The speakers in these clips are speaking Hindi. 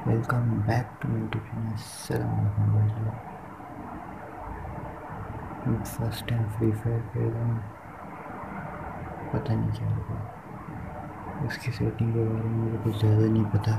Welcome back to my tiffin first time free fire खेल रहा हूँ। पता नहीं क्या होगा उसकी सेटिंग के बारे में मुझे कुछ ज़्यादा नहीं पता।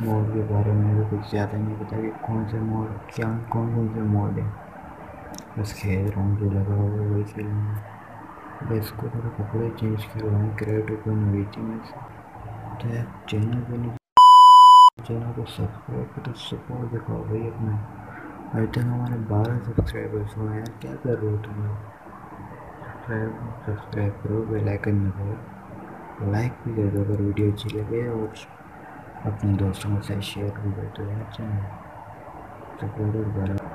मोड के बारे में मुझे कुछ ज़्यादा नहीं पता कि कौन से मोड क्या, कौन कौन से मोड है। बस खेल रहा हूँ, जो लगा हुआ वही खेल रहा हूँ। बस को थोड़ा कपड़े चेंज करवाएँ क्रेडिट ओपन हुई थी मैं तो यार चैनल पे नहीं चैनल को सब्सक्राइब कर सपोर्ट दिखाओ भाई अपना। भाई तक हमारे बारह सब्सक्राइबर्स हुए यार क्या कर रहे हो तुम लोग? सब्सक्राइब सब्सक्राइब करो बेलाइकन दबाओ लाइक भी कर दो अगर वीडियो अच्छी लगे और अपने दोस्तों के साथ शेयर भी कर दो यार चैनल? सपोर्ट करो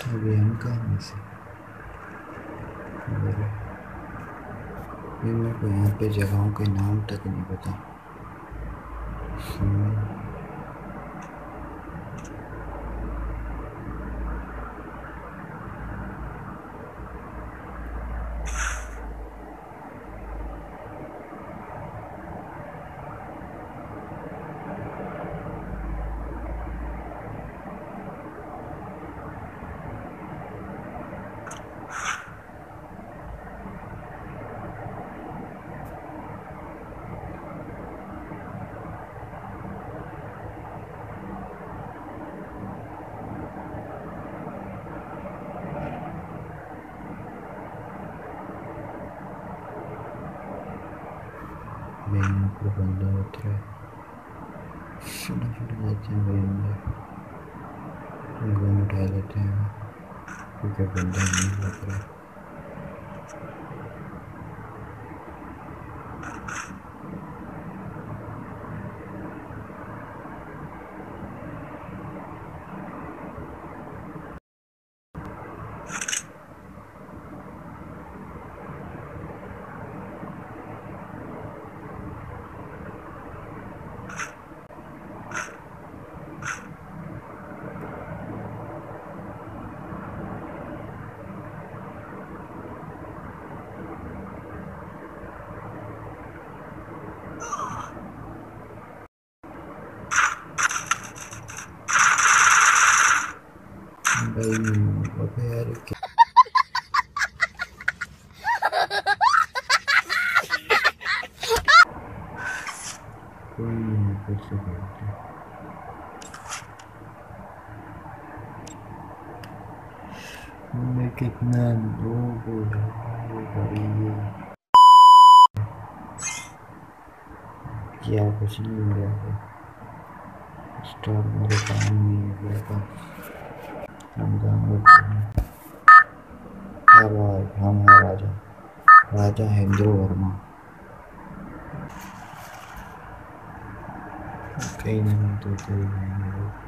तो अभी हम कहाँ में से और ये मेरे को यहाँ पे जगहों के नाम तक नहीं पता हम्म, मैं यहाँ पर बंदा उतरा है छोटे हैं भाई अंदर। गन उठा लेते हैं। क्योंकि बंदा नहीं लग रहा है भाई अबे यार क्या कोई नहीं फिर से खेलते हैं। मैं कितना लोग हो? भाई क्या कुछ नहीं हो रहा है स्टॉक मेरे काम नहीं हो गया था हम क्या बात हम हैं राजा। राजा हिंदू वर्मा। कहीं नहीं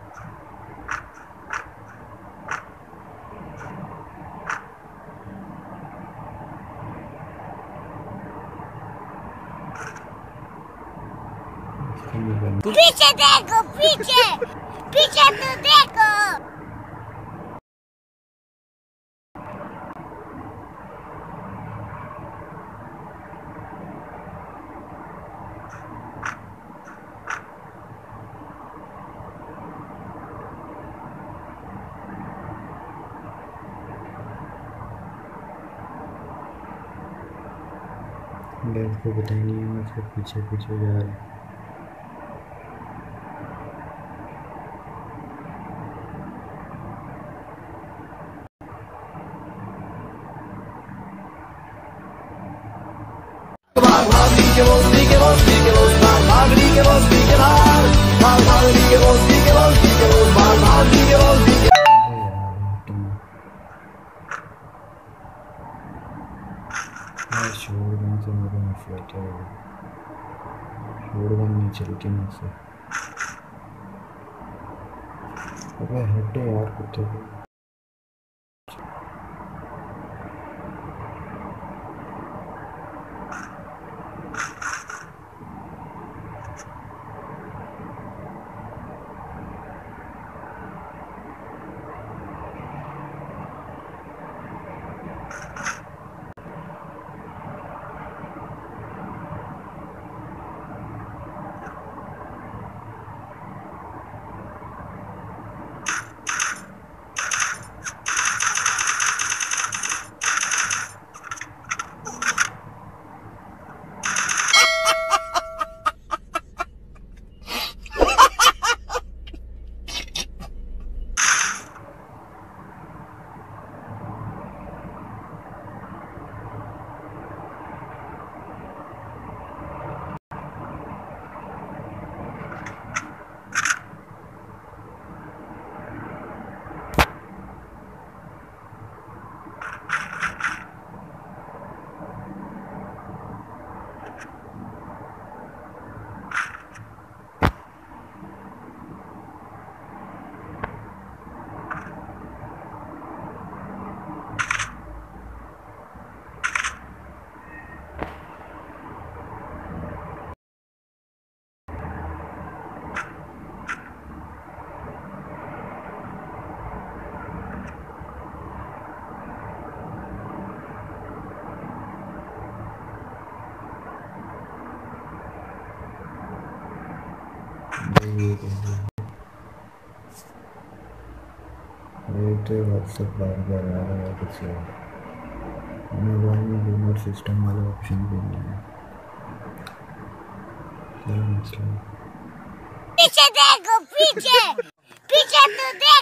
पीछे देखो पीछे पीछे तो देखो को ही नहीं है मुझसे पीछे पीछे जा रहे हैं। से मेरे में है चलती मुझसे अबे हटे यार कुत्ते को ये तो व्हाट्सएप बार बार आ रहा है कुछ और। मोबाइल में डोनर सिस्टम वाला ऑप्शन भी नहीं है। क्या मसला पीछे देखो, पीछे पीछे तो देखो।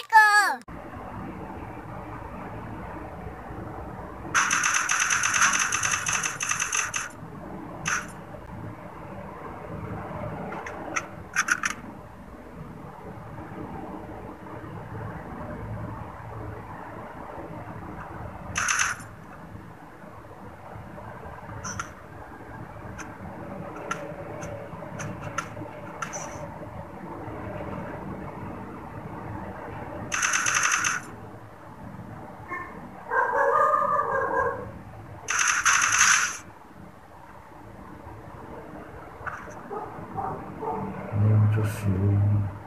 不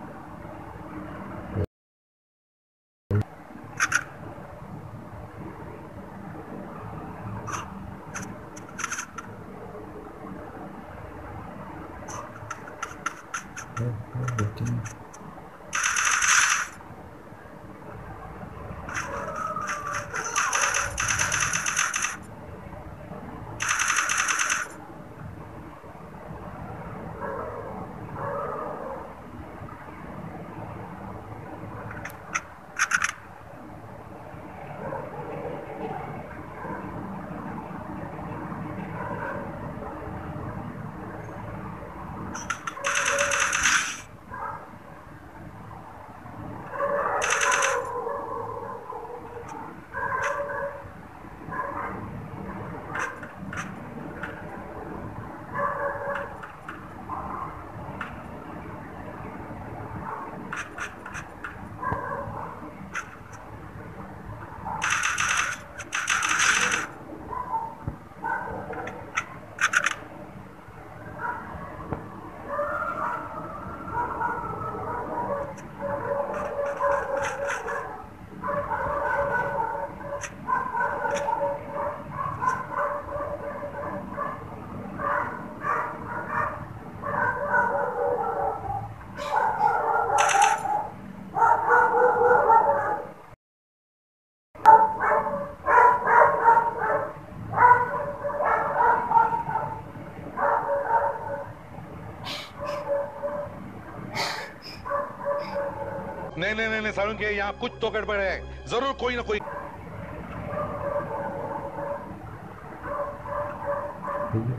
यहाँ कुछ तो गड़बड़ है। ज़रूर कोई ना कोई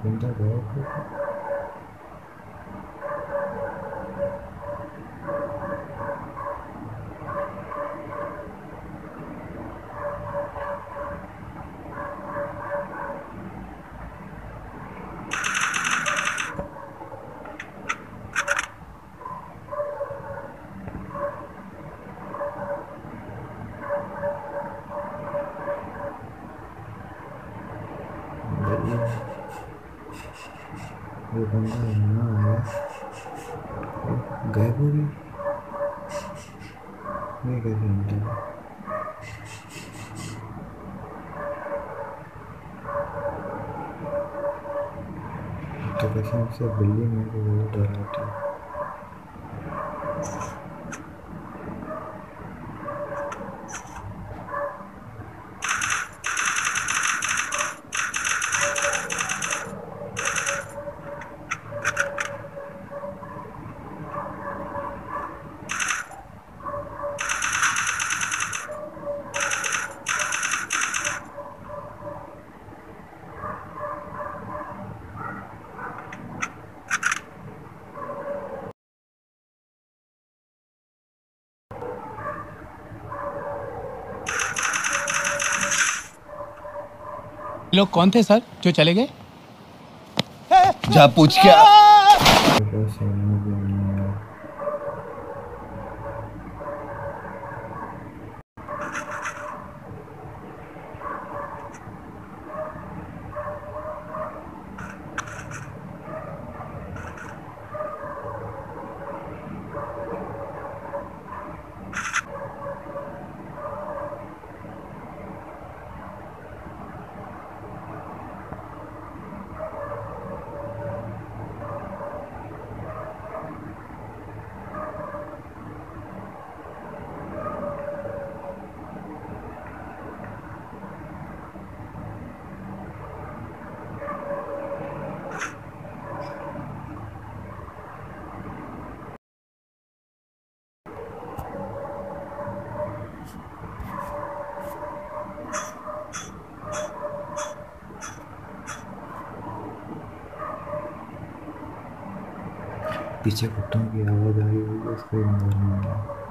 बंदा गायब हो गया। बढ़िया ये बंदा यहाँ आया गायब हो गया ये कैसे है तो कैसे से बिल्ली मेरे को बहुत डराती है ये लोग कौन थे सर? जो चले गए? जा पूछ क्या? पीछे कुत्तों की आवाज़ आ रही होगी उसको नज़र नहीं आ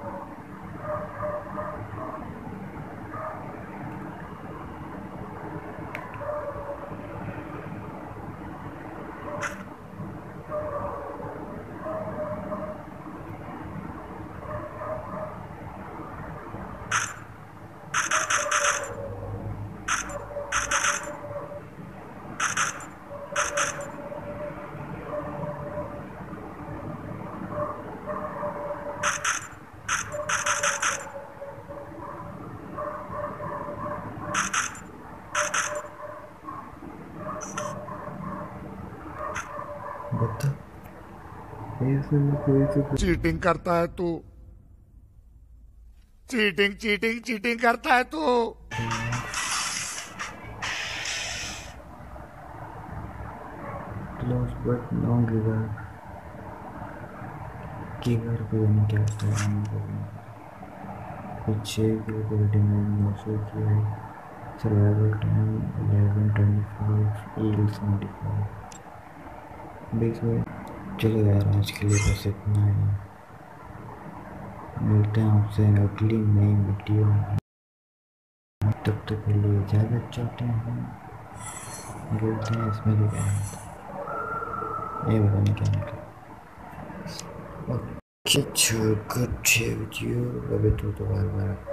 चीटिंग करता है तू। चीटिंग चीटिंग चीटिंग करता है तू। Close but no giver. Giver को जाने क्या होता है कुछ छः की क्वालिटी में नौ की है सर्वाइवल टाइम फाइव बीस में चलो यार, आज के लिए बस इतना ही। मिलते हैं आपसे अगली नई वीडियो तब तक के लिए इजाज़त चाहते हैं बोलते हैं इसमें भी है। ये पता नहीं क्या निकला to with you. Love it to the bar bar